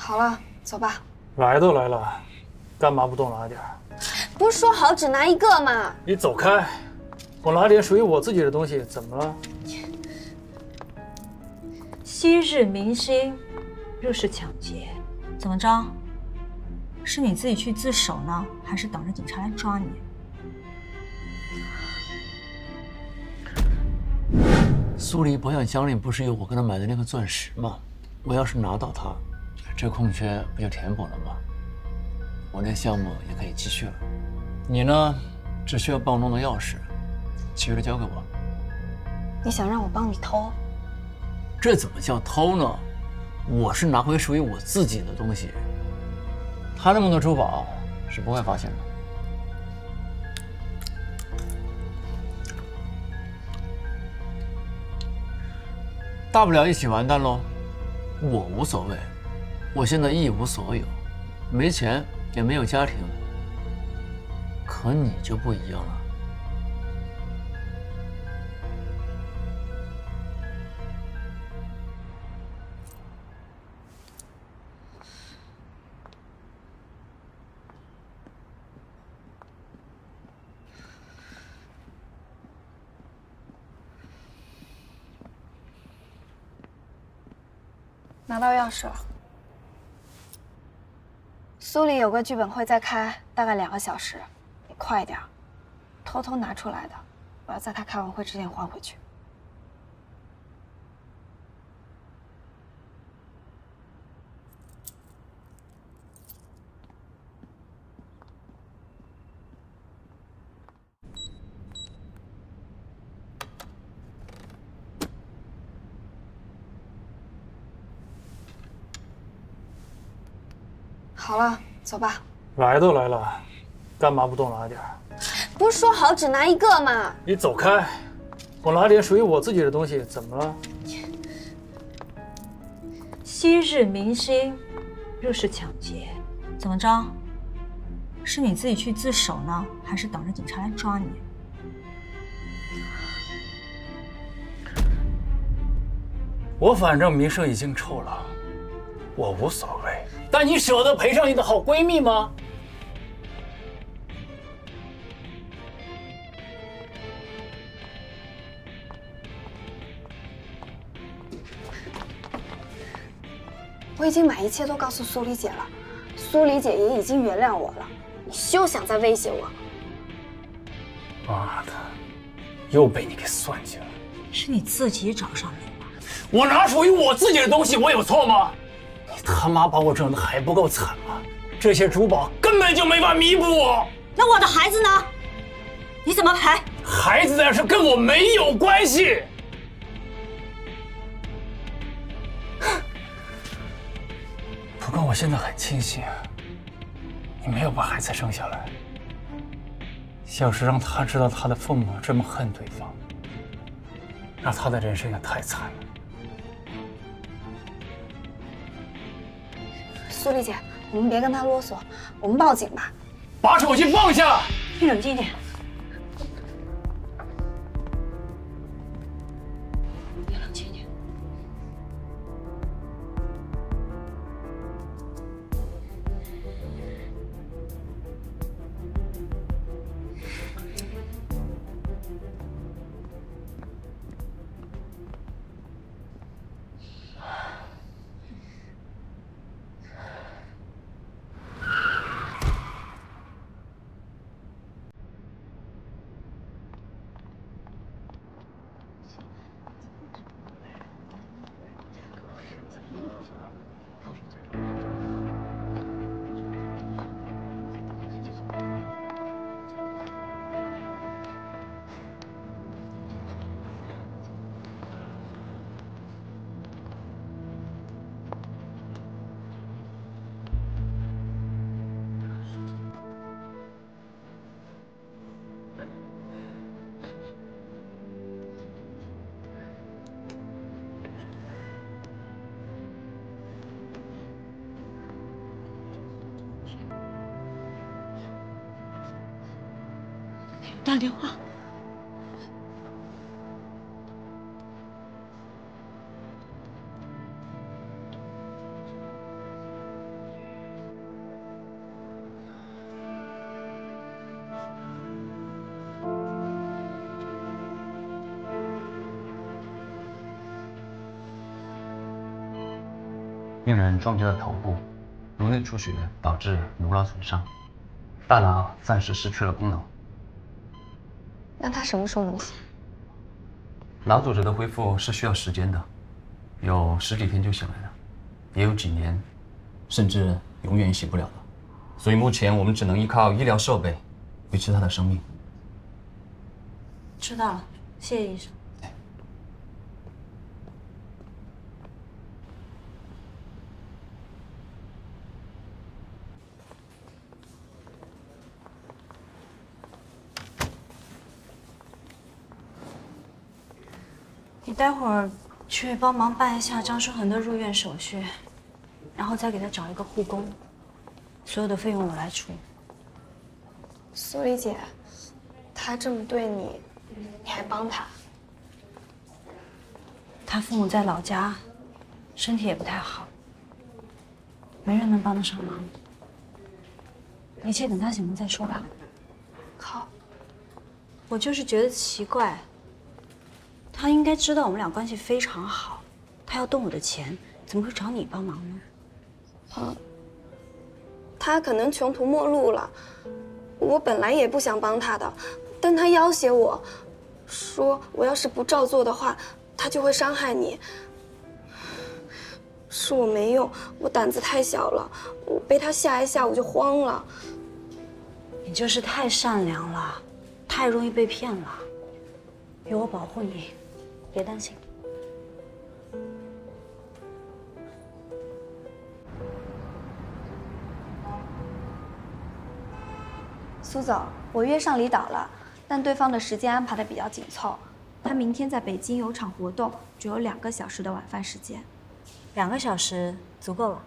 好了，走吧。来都来了，干嘛不多拿点？不是说好只拿一个吗？你走开，我拿点属于我自己的东西，怎么了？昔日明星入室抢劫，怎么着？是你自己去自首呢，还是等着警察来抓你？苏黎保险箱里不是有我给他买的那个钻石吗？我要是拿到它，这空缺不就填补了吗？我那项目也可以继续了。你呢，只需要帮我弄到钥匙，其余的交给我。你想让我帮你偷？这怎么叫偷呢？我是拿回属于我自己的东西。他那么多珠宝是不会发现的。大不了一起完蛋喽，我无所谓，我现在一无所有，没钱也没有家庭。可你就不一样了。拿到钥匙了。苏里有个剧本会在开，大概两个小时，你快点，偷偷拿出来的，我要在他开完会之前还回去。好了，走吧。来都来了，干嘛不多拿点？不是说好只拿一个吗？你走开，我拿点属于我自己的东西，怎么了？昔日明星入室抢劫，怎么着？是你自己去自首呢，还是等着警察来抓你？我反正名声已经臭了，我无所谓。但你舍得赔上你的好闺蜜吗？我已经把一切都告诉苏黎姐了，苏黎姐也已经原谅我了，你休想再威胁我。妈的，又被你给算计了。是你自己找上门的。我拿属于我自己的东西，我有错吗？你他妈把我整的还不够惨吗？这些珠宝根本就没法弥补我。那我的孩子呢？你怎么赔？孩子的事跟我没有关系。不过我现在很庆幸，你没有把孩子生下来。要是让他知道他的父母这么恨对方，那他的人生也太惨了。苏丽姐，我们别跟他啰嗦，我们报警吧。把手机放下！你冷静一点。打电话。病人撞击了头部颅内出血导致颅脑损伤。大脑暂时失去了功能。那他什么时候能醒？脑组织的恢复是需要时间的，有十几天就醒来了，也有几年，甚至永远醒不了的。所以目前我们只能依靠医疗设备维持他的生命。知道了，谢谢医生。你待会儿去帮忙办一下张书恒的入院手续，然后再给他找一个护工，所有的费用我来出。苏黎姐，他这么对你，你还帮他？他父母在老家，身体也不太好，没人能帮得上忙。一切等他醒了再说吧。好，我就是觉得奇怪，他应该知道我们俩关系非常好，他要动我的钱，怎么会找你帮忙呢？嗯，他可能穷途末路了。我本来也不想帮他的，但他要挟我，说我要是不照做的话，他就会伤害你。是我没用，我胆子太小了，我被他吓一吓，我就慌了。你就是太善良了，太容易被骗了。有我保护你，别担心。苏总，我约上李导了，但对方的时间安排的比较紧凑，他明天在北京有场活动，只有两个小时的晚饭时间。两个小时足够了。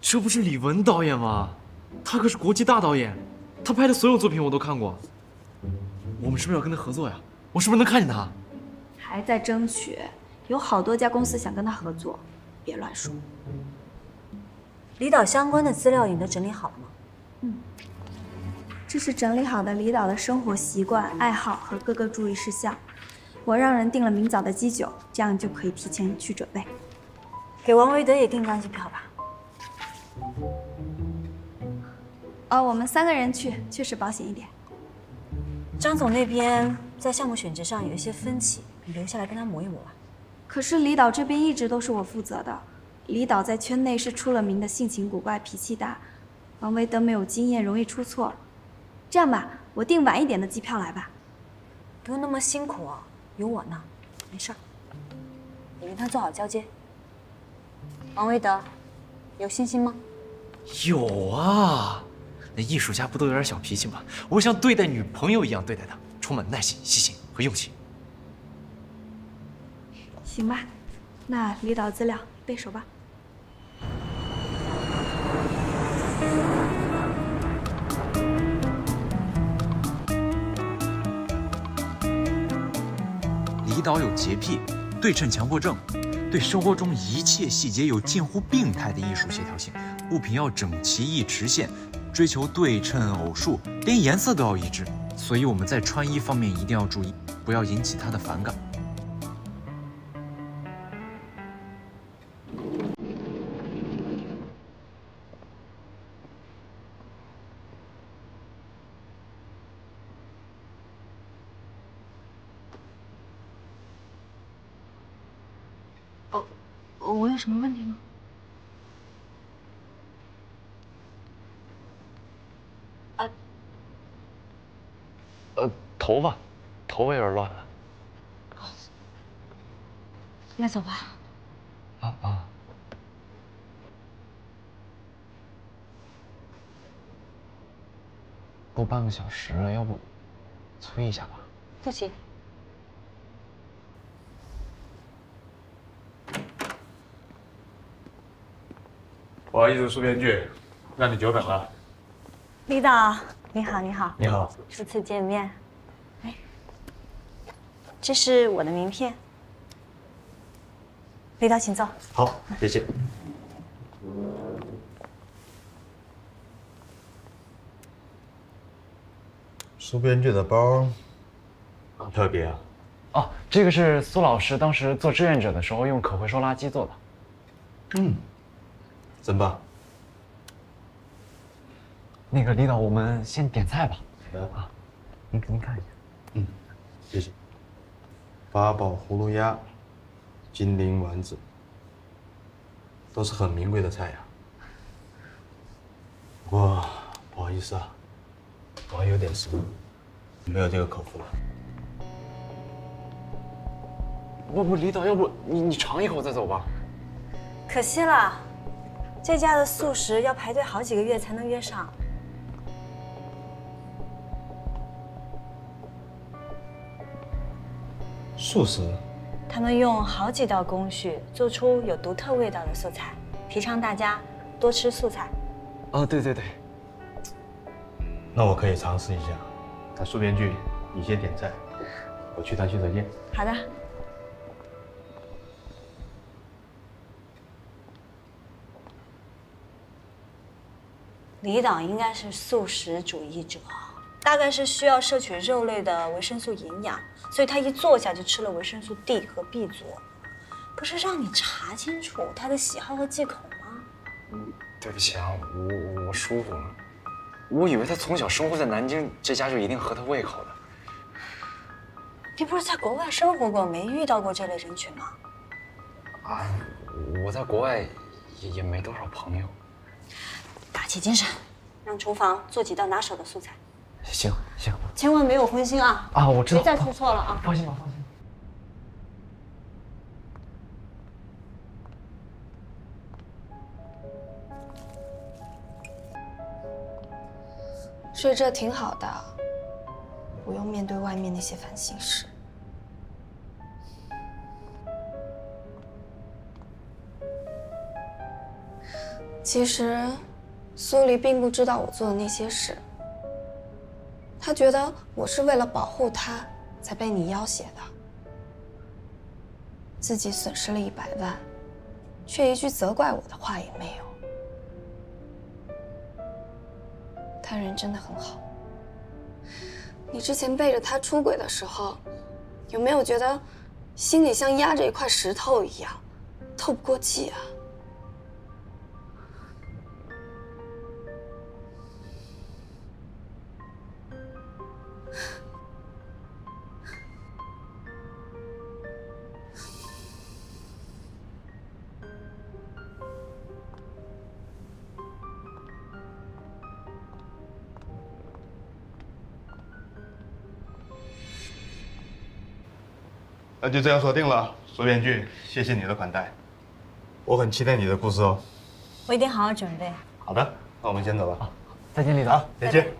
这不是李文导演吗？他可是国际大导演，他拍的所有作品我都看过。我们是不是要跟他合作呀？我是不是能看见他？还在争取，有好多家公司想跟他合作，别乱说。李导相关的资料你都整理好了吗？嗯，这是整理好的李导的生活习惯、爱好和各个注意事项。我让人订了明早的机酒，这样就可以提前去准备。给王维德也订张机票吧。哦，我们三个人去，确实保险一点。张总那边在项目选择上有一些分歧，你留下来跟他磨一磨吧。可是李导这边一直都是我负责的。李导在圈内是出了名的性情古怪、脾气大，王维德没有经验，容易出错。这样吧，我订晚一点的机票来吧。不用那么辛苦哦，有我呢，没事儿。你跟他做好交接。王维德，有信心吗？有啊，那艺术家不都有点小脾气吗？我像对待女朋友一样对待他，充满耐心、细心和用心。行吧，那李导资料背熟吧。李导有洁癖、对称强迫症，对生活中一切细节有近乎病态的艺术协调性。物品要整齐一直线，追求对称偶数，连颜色都要一致。所以我们在穿衣方面一定要注意，不要引起他的反感。哦我有什么问题吗？头发，头发有点乱了。那走吧。啊啊！都半个小时了，要不催一下吧？不行。不好意思，苏编剧，让你久等了。李导，你好，你好，你好，初次见面。哎，这是我的名片。李导，请坐。好，谢谢。苏编剧的包，很特别啊。哦，这个是苏老师当时做志愿者的时候用可回收垃圾做的。嗯，怎么办。那个李导，我们先点菜吧。来啊，您您看一下。嗯，谢谢。八宝葫芦鸭、金陵丸子，都是很名贵的菜呀。不过不好意思啊，我还有点事，没有这个口福了。不不，李导，要不你你尝一口再走吧。可惜了，这家的素食要排队好几个月才能约上。素食，他们用好几道工序做出有独特味道的素菜，提倡大家多吃素菜。哦，对对对，那我可以尝试一下。那苏编剧，你先点菜，我去趟洗手间。好的。李导应该是素食主义者，大概是需要摄取肉类的维生素营养，所以他一坐下就吃了维生素 D 和 B 族。不是让你查清楚他的喜好和忌口吗？对不起啊，我我疏忽了。我以为他从小生活在南京，这家就一定合他胃口的。你不是在国外生活过，没遇到过这类人群吗？啊，我在国外也也没多少朋友。打起精神，让厨房做几道拿手的素菜。行行，千万没有荤腥啊！啊，我知道，别再出错了啊！放心吧，放心。睡这挺好的，不用面对外面那些烦心事。其实，苏黎并不知道我做的那些事。他觉得我是为了保护他才被你要挟的，自己损失了一百万，却一句责怪我的话也没有。他人真的很好。你之前背着他出轨的时候，有没有觉得心里像压着一块石头一样，透不过气啊？那就这样说定了，苏编剧，谢谢你的款待，我很期待你的故事哦。我一定好好准备。好的，那我们先走吧。再见，李导。再见。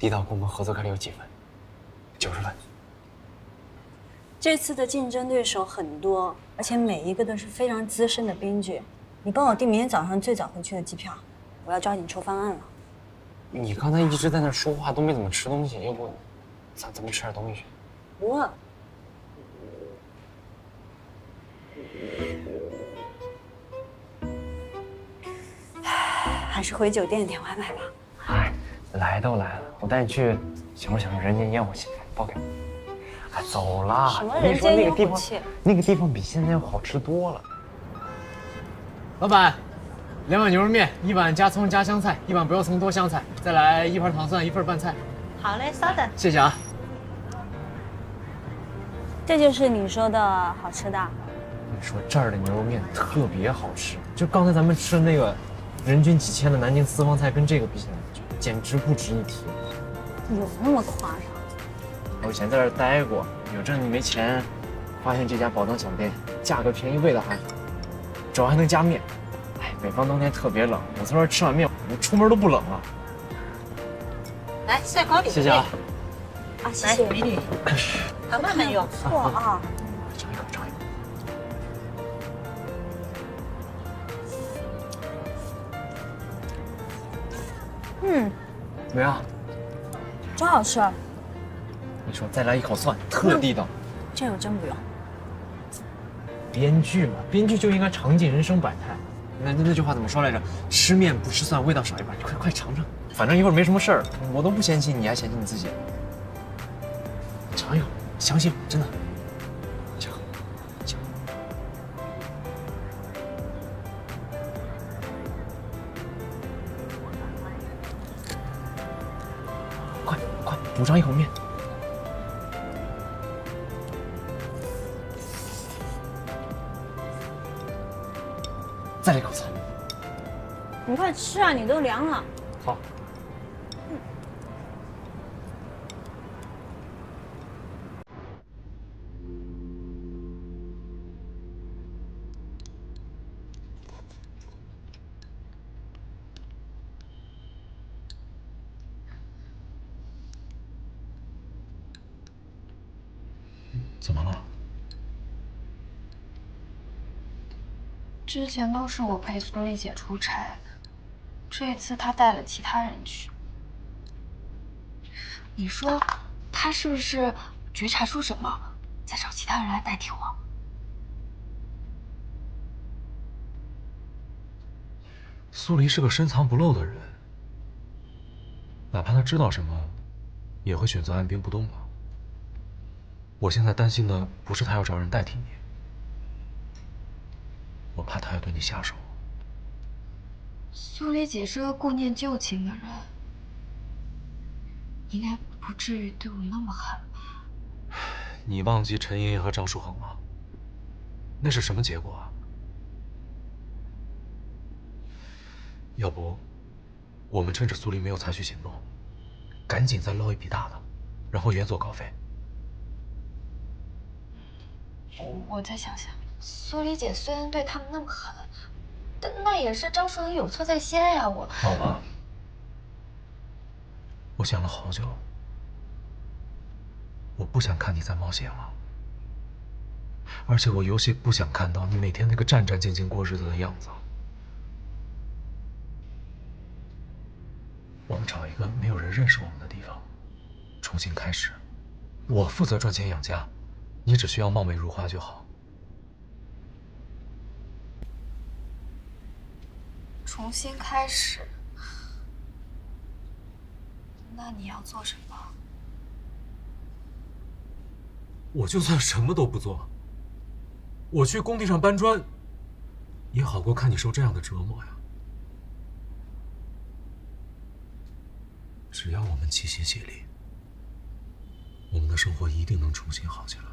李导跟我们合作概率有几分？九十分。这次的竞争对手很多，而且每一个都是非常资深的编剧。你帮我订明天早上最早回去的机票，我要抓紧出方案了。你刚才一直在那说话，都没怎么吃东西，要不咱咱们吃点东西去？不饿。还是回酒店点外卖吧。哎，来都来了，我带你去享受享受人间烟火气，包给我。哎，走啦！什么人间烟火气？那个地方比现在要好吃多了。老板，两碗牛肉面，一碗加葱加香菜，一碗不要葱多香菜，再来一盘糖蒜，一份拌菜。好嘞，稍等。谢谢啊。这就是你说的好吃的。你说这儿的牛肉面特别好吃，就刚才咱们吃的那个，人均几千的南京私房菜，跟这个比起来，简直不值一提。有那么夸张？我以前在这儿待过，有阵子没钱，发现这家宝藏小店价格便宜，味道还好，主要还能加面。哎，北方冬天特别冷，我从这儿吃碗面，我出门都不冷了。来，晒糕里。谢谢啊。啊，谢谢。美女，好慢慢用。不错啊。尝一口，尝一口。嗯，怎么样？真好吃。你说再来一口蒜，特地道。这我真不用。编剧嘛，编剧就应该尝尽人生百态。那那那句话怎么说来着？吃面不吃蒜，味道少一半。你快快尝尝，反正一会儿没什么事儿，我都不嫌弃你，还嫌弃你自己。尝一口，相信我，真的。快快补上一口面。你快吃啊，你都凉了。好。怎么了？之前都是我陪苏丽姐出差，这次他带了其他人去。你说，他是不是觉察出什么，在找其他人来代替我？苏黎是个深藏不露的人，哪怕他知道什么，也会选择按兵不动吧。我现在担心的不是他要找人代替你，我怕他要对你下手。苏黎姐是个顾念旧情的人，应该不至于对我那么狠吧？你忘记陈莹莹和张书恒了？那是什么结果啊？要不，我们趁着苏黎没有采取行动，赶紧再捞一笔大的，然后远走高飞。我再想想，苏黎姐虽然对他们那么狠，但那也是张书恒有错在先呀。我好了，我想了好久，我不想看你再冒险了，而且我尤其不想看到你每天那个战战兢兢过日子的样子。我们找一个没有人认识我们的地方，重新开始。我负责赚钱养家，你只需要貌美如花就好。重新开始，那你要做什么？我就算什么都不做，我去工地上搬砖，也好过看你受这样的折磨呀。只要我们齐心协力，我们的生活一定能重新好起来。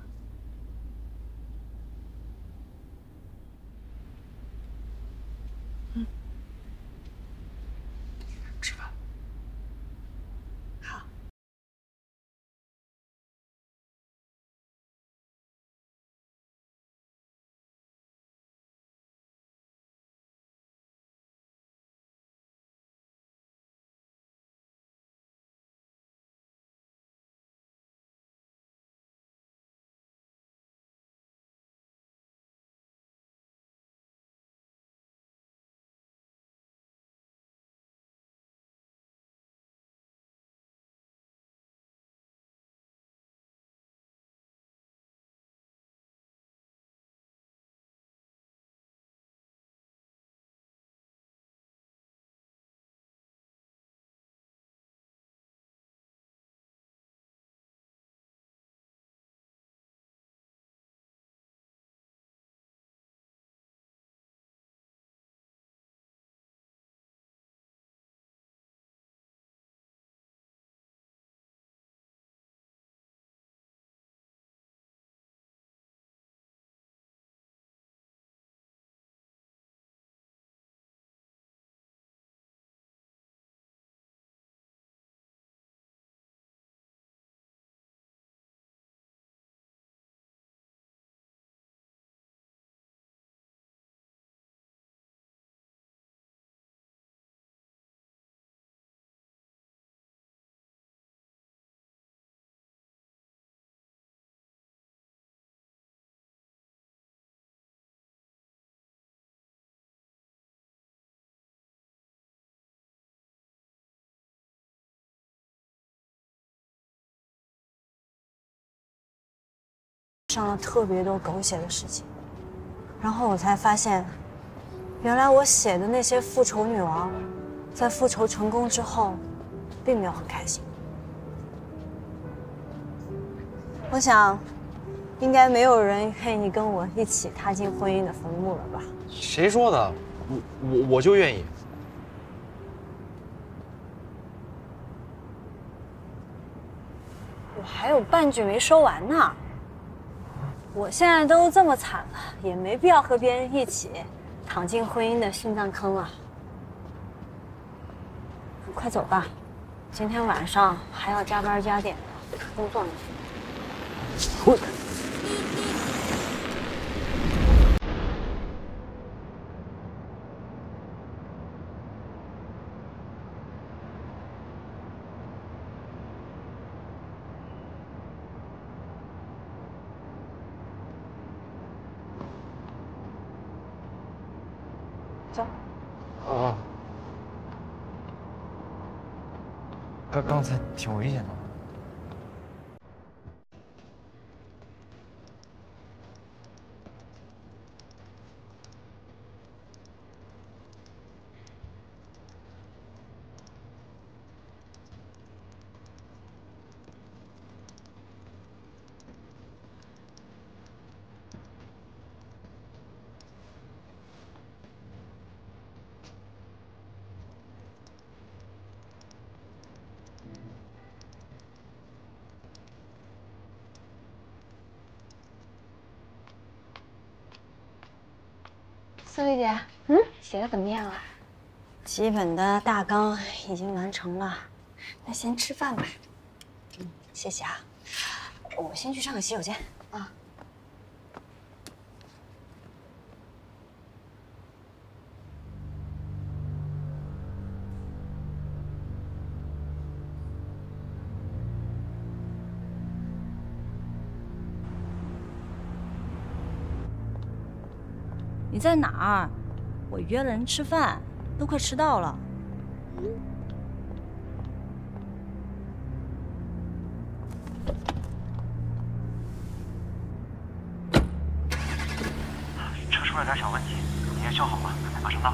上了特别多狗血的事情，然后我才发现，原来我写的那些复仇女王，在复仇成功之后，并没有很开心。我想，应该没有人愿意跟我一起踏进婚姻的坟墓了吧？谁说的？我我我就愿意。我还有半句没说完呢。我现在都这么惨了，也没必要和别人一起躺进婚姻的心脏坑了。快走吧，今天晚上还要加班加点的工作呢。我。走。啊。刚刚才挺危险的。苏菲姐，嗯，写的怎么样了？基本的大纲已经完成了，那先吃饭吧。嗯，谢谢啊。我先去上个洗手间你在哪儿？我约了人吃饭，都快迟到了。车出了点小问题，你先修好吧，马上到。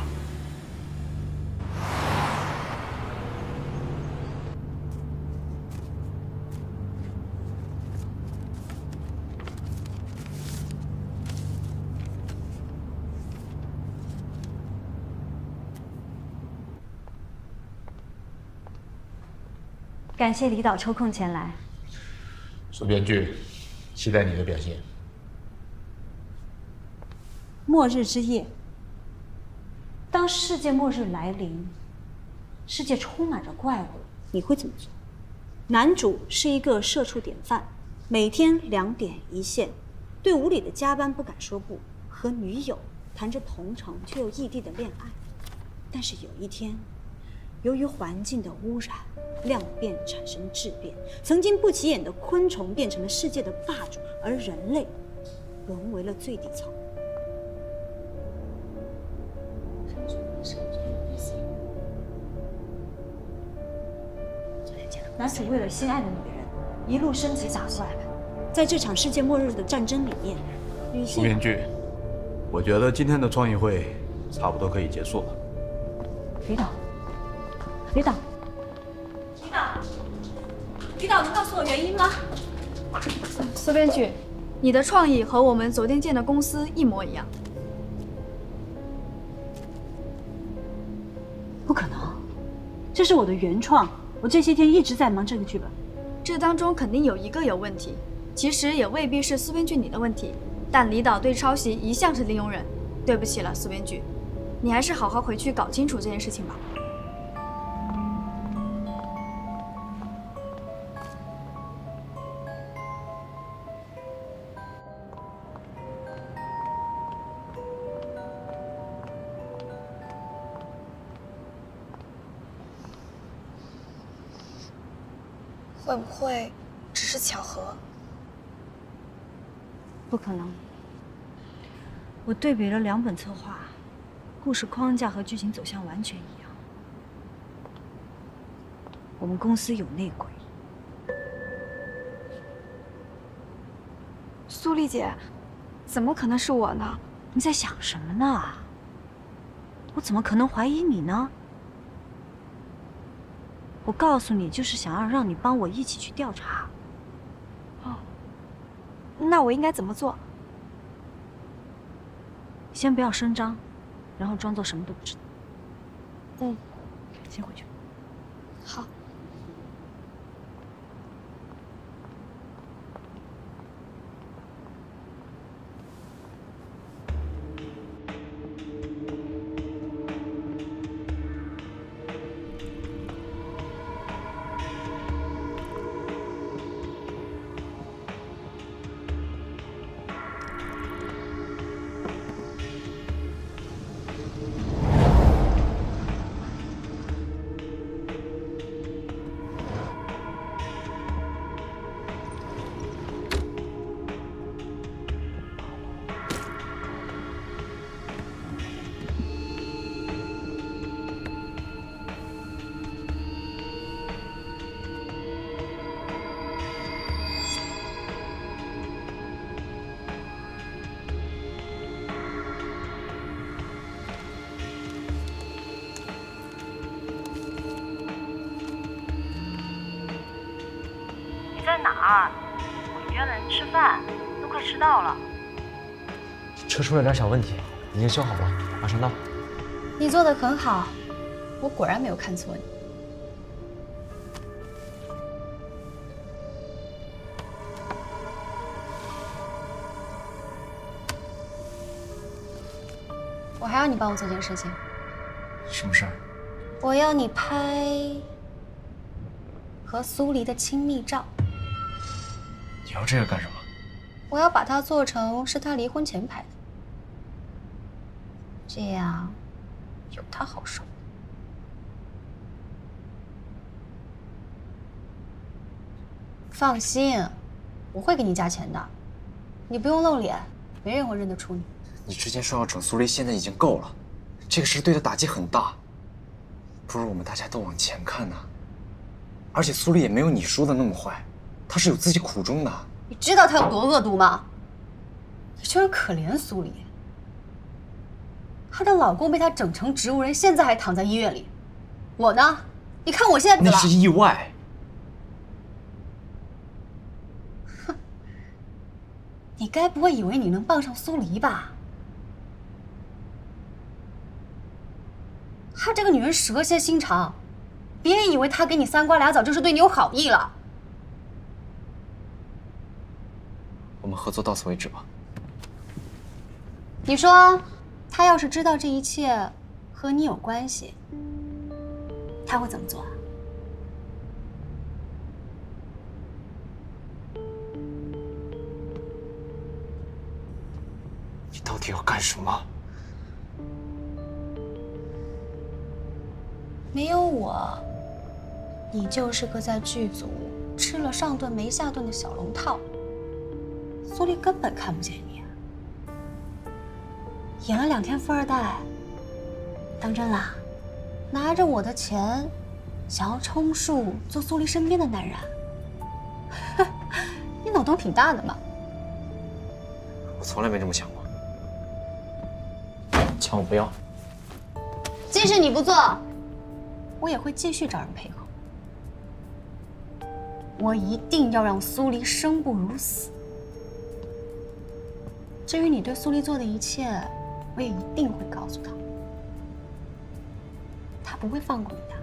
感谢李导抽空前来。苏编剧，期待你的表现。末日之夜，当世界末日来临，世界充满着怪物，你会怎么做？男主是一个社畜典范，每天两点一线，对无理的加班不敢说不，和女友谈着同城却又异地的恋爱。但是有一天，由于环境的污染，量变产生质变，曾经不起眼的昆虫变成了世界的霸主，而人类沦为了最底层。男主为了心爱的女人，一路升级打怪。在这场世界末日的战争里面，女性。苏编剧，我觉得今天的创意会差不多可以结束了。李导，李导，李导，李导，能告诉我原因吗？苏编剧，你的创意和我们昨天见的公司一模一样。不可能，这是我的原创。我这些天一直在忙这个剧本，这当中肯定有一个有问题。其实也未必是苏编剧你的问题，但李导对抄袭一向是零容忍。对不起了，苏编剧，你还是好好回去搞清楚这件事情吧。会只是巧合？不可能。我对比了两本策划，故事框架和剧情走向完全一样。我们公司有内鬼。苏丽姐，怎么可能是我呢？你在想什么呢？我怎么可能怀疑你呢？我告诉你，就是想要让你帮我一起去调查。哦，那我应该怎么做？先不要声张，然后装作什么都不知道。嗯，先回去。到了。车出了点小问题，已经修好了，马上到。你做的很好，我果然没有看错你。我还要你帮我做件事情。什么事儿？我要你拍和苏黎的亲密照。你要这个干什么？我要把它做成是他离婚前拍的，这样有他好受。放心，我会给你加钱的，你不用露脸，没人会认得出你。你之前说要整苏黎，现在已经够了，这个事对他打击很大。不如我们大家都往前看呢。而且苏黎也没有你说的那么坏，他是有自己苦衷的。你知道他有多恶毒吗？你居然可怜苏黎，她的老公被她整成植物人，现在还躺在医院里。我呢？你看我现在？那是意外。哼，你该不会以为你能傍上苏黎吧？她这个女人蛇蝎心肠，别以为她给你三瓜俩枣就是对你有好意了。我们合作到此为止吧。你说，他要是知道这一切和你有关系，他会怎么做啊？你到底要干什么？没有我，你就是个在剧组吃了上顿没下顿的小龙套。苏黎根本看不见你，演了两天富二代，当真了？拿着我的钱，想要充数做苏黎身边的男人？你脑洞挺大的嘛！我从来没这么想过。钱我不要。即使你不做，我也会继续找人配合。我一定要让苏黎生不如死。至于你对苏丽做的一切，我也一定会告诉他，他不会放过你的。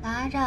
拿着。